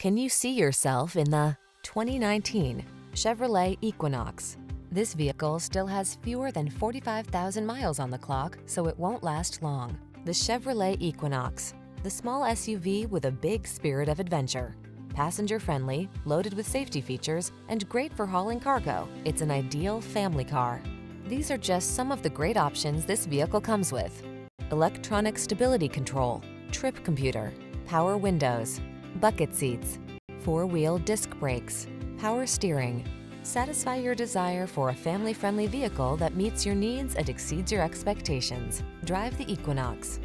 Can you see yourself in the 2019 Chevrolet Equinox? This vehicle still has fewer than 45,000 miles on the clock, so it won't last long. The Chevrolet Equinox, the small SUV with a big spirit of adventure. Passenger-friendly, loaded with safety features, and great for hauling cargo, it's an ideal family car. These are just some of the great options this vehicle comes with. Electronic stability control, trip computer, power windows, bucket seats, four-wheel disc brakes, power steering. Satisfy your desire for a family-friendly vehicle that meets your needs and exceeds your expectations. Drive the Equinox.